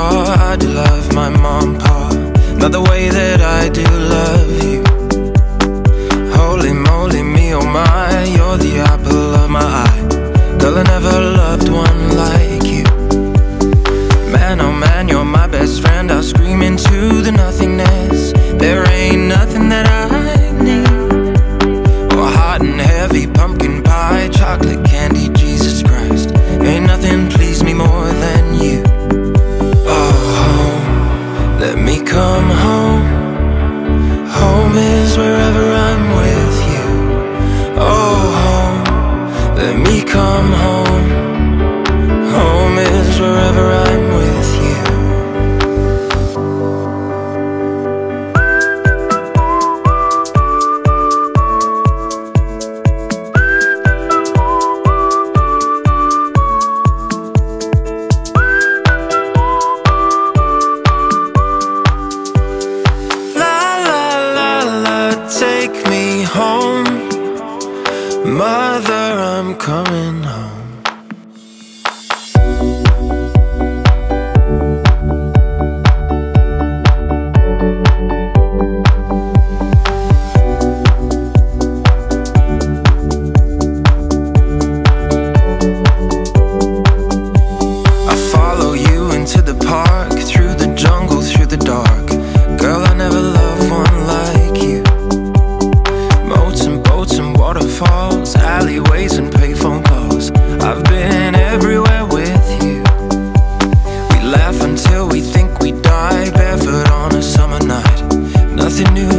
saw I do love my mom, pa Not the way that I do love you. take me home, Mother, I'm coming home. the new